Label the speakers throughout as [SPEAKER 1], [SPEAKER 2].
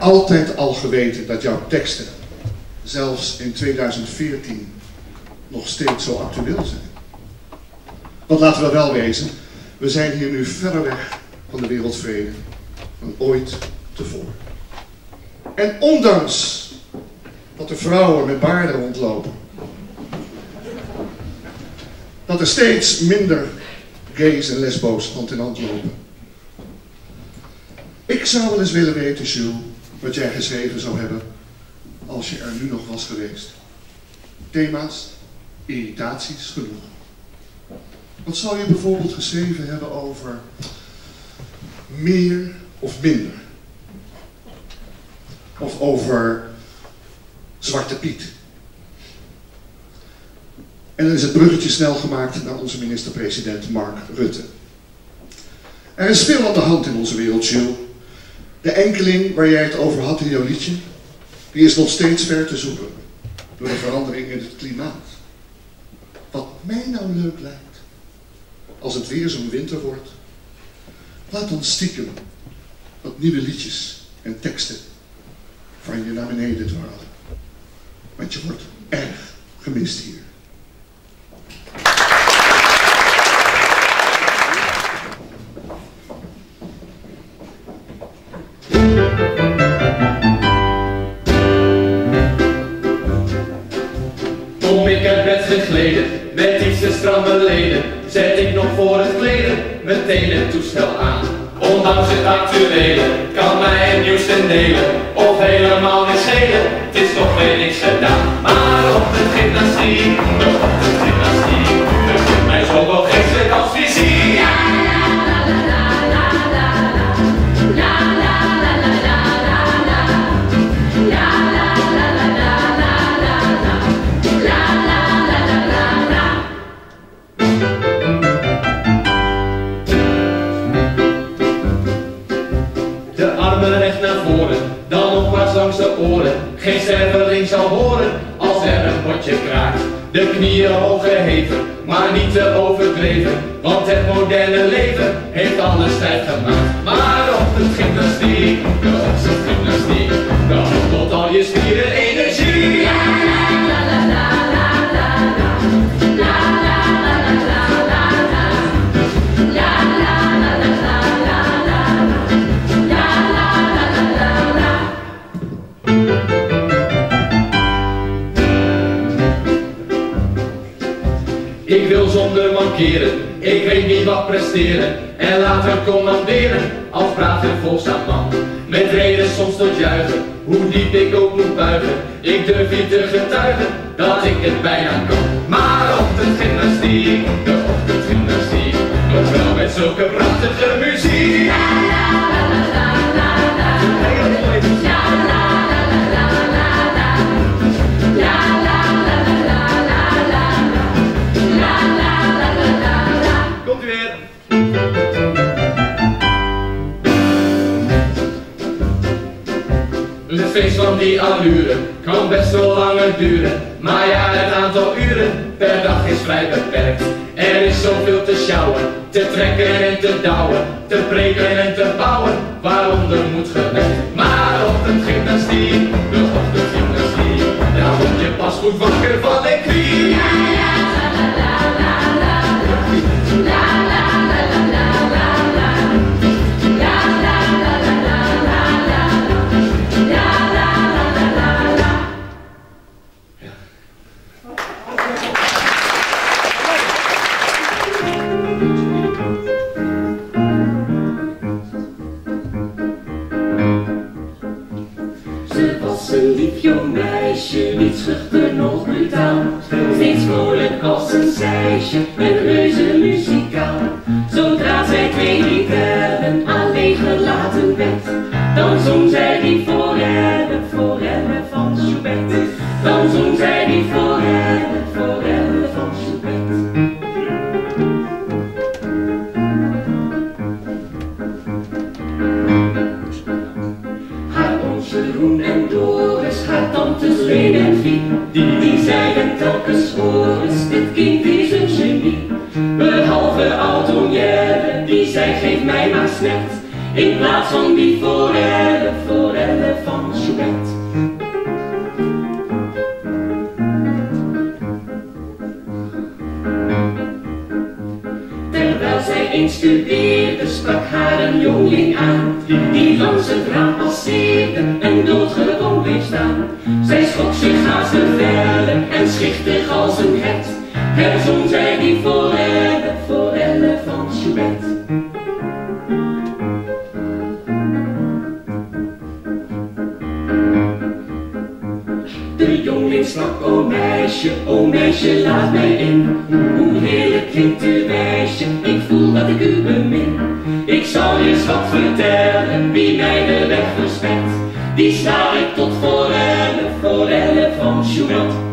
[SPEAKER 1] altijd al geweten dat jouw teksten, zelfs in 2014, nog steeds zo actueel zijn. Want laten we wel wezen, we zijn hier nu verder weg van de wereldvrede dan ooit tevoren. En ondanks dat er vrouwen met baarden rondlopen, dat er steeds minder gays en lesbo's hand in hand lopen. Ik zou wel eens willen weten, Jules, wat jij geschreven zou hebben als je er nu nog was geweest. Thema's, irritaties genoeg. Wat zou je bijvoorbeeld geschreven hebben over meer of minder? Of over Zwarte Piet? En dan is het bruggetje snel gemaakt naar onze minister-president Mark Rutte. Er is veel aan de hand in onze wereld, Jules. De enkeling waar jij het over had in jouw liedje, die is nog steeds ver te zoeken door de verandering in het klimaat. Wat mij nou leuk lijkt, als het weer zo'n winter wordt, laat dan stiekem wat nieuwe liedjes en teksten van je naar beneden dwalen. Want je wordt erg gemist hier.
[SPEAKER 2] Leden, zet ik nog voor het kleden meteen het toestel aan. Ondanks het actuele, kan mij het nieuws ten delen, of helemaal niet schelen, het is toch weer niks gedaan. Maar op de gymnastiek, dan opwaarts langs de oren. Geen sterveling zal horen als er een potje kraakt. De knieën hoog geheven, maar niet te overdreven. Want het moderne leven heeft alles tijd gemaakt. Maar op de gymnastiek, de gymnastiek, dan tot al je spieren ik weet niet wat presteren. En later commanderen, als braaf en volgzaam man. Met reden soms tot juichen, hoe diep ik ook moet buigen. Ik durf niet te getuigen, dat ik het bijna kan. Maar op de gymnastiek, de ochtendgymnastiek Nog wel met zulke prachtige muziek Een feest van die allure kan best wel langer duren. Maar ja, het aantal uren per dag is vrij beperkt. Er is zoveel te sjouwen, te trekken en te douwen, te preken en te bouwen, waaronder moet gewerkt. Maar ochtendgymnastiek, de ochtendgymnastiek, daar word je pas goed wakker van een knie.
[SPEAKER 3] Ze was een lief jong meisje, niet schuchter nog brutaal. Steeds vrolijk als een zeisje, met reuze muzikaal. Zodra zij twee liederen alleen gelaten werd, dan zong zij die forever, forever van Schubert. Dan zong zij die forever, forever geef mij maar snet. In plaats van die forelle, forelle van Soubet. Terwijl zij instudeerde, sprak haar een jongling aan. Die langs het raam passeerde en doodgewoon bleef staan. Zij schrok zich haast een vellen en schichtig als een het. Herzon zij die forelle, forelle van Soubet. Sprak, o meisje, o meisje, laat mij in. Hoe heerlijk klinkt uw wijsje, ik voel dat ik u bemin. Ik zal eens wat vertellen, wie mij de weg verspekt. Die sla ik tot forelle, forelle van Schubert.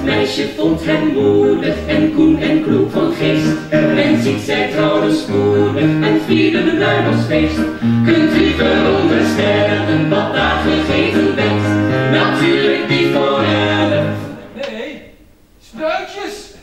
[SPEAKER 3] Het meisje vond hem moedig en koen en kloek van geest. En ziet zij trouwens spoedig en vierde een bruiloftsfeest. Kunt u veronderstellen wat daar gegeven werd? Natuurlijk die forelle.
[SPEAKER 4] Nee, spruitjes.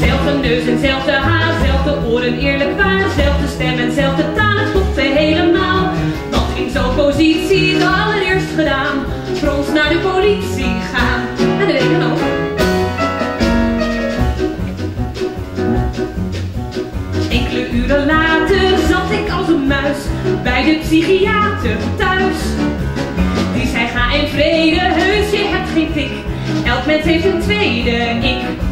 [SPEAKER 5] Zelfde neus en zelfde haar, zelfde oren eerlijk waar. Zelfde stem en zelfde taal, het klopte helemaal. Wat in zo'n positie het allereerst gedaan? Frons naar de politie gaan. En de reden ook. Enkele uren later zat ik als een muis bij de psychiater thuis. Die zei ga in vrede, heus je hebt geen tik. Elk mens heeft een tweede ik.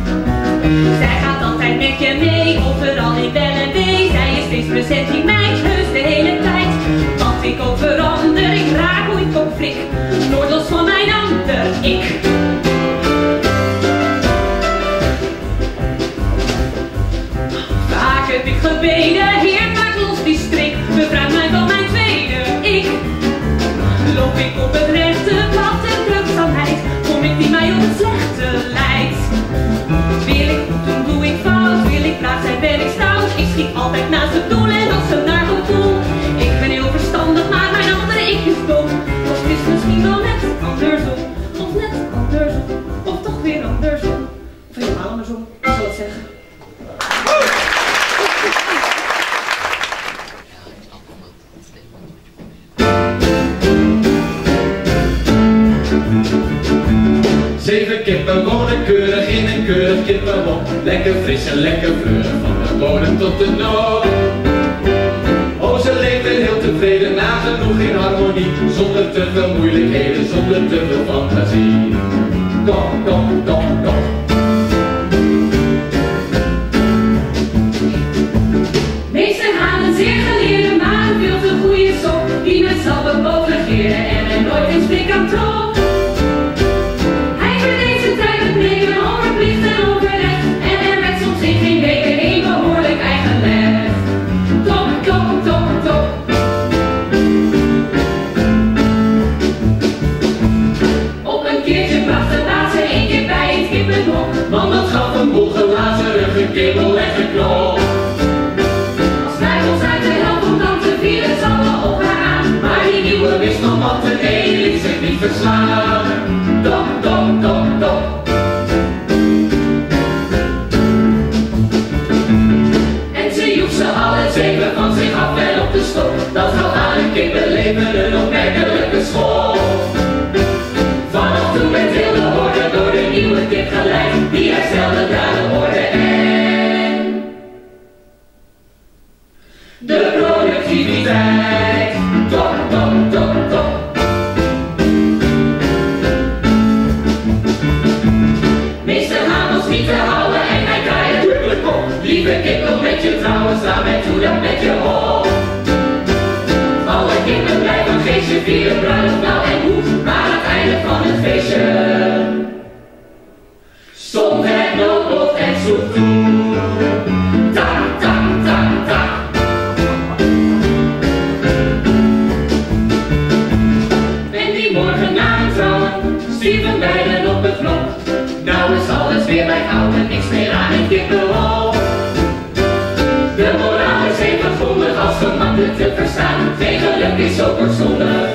[SPEAKER 5] Zij gaat altijd met je mee, overal in wel en. Zij is steeds present die meid, heus de hele tijd. Want ik ook ik raak hoe ik ook flik. Nooit los altijd naast het doel en als ze naar gevoel. Ik ben heel verstandig, maar mijn andere ik is dom. Of het is misschien wel net andersom. Of net andersom. Of toch weer andersom. Of helemaal andersom, ik zal het zeggen.
[SPEAKER 2] Zeven kippen wonen keurig in een keurig kippenhok. Lekker fris en lekker fleurig van de bodem tot de noot. Oh, ze leven heel tevreden, nagenoeg in harmonie. Zonder te veel moeilijkheden, zonder te veel fantasie. Kom, kom, kom, kom.
[SPEAKER 3] Zich Vier bruiloft, nou en hoed, maar het
[SPEAKER 2] einde van het feestje stond en noodlot
[SPEAKER 3] en zoet Tak, tak, tak, tak. En die morgen na het trouwen stieven beiden op de vlog. Nou is alles weer bij houden, niks meer aan het dikke. De moraal is even grondig als gemakkelijk te verstaan. Tegen geluk is zo kortstondig.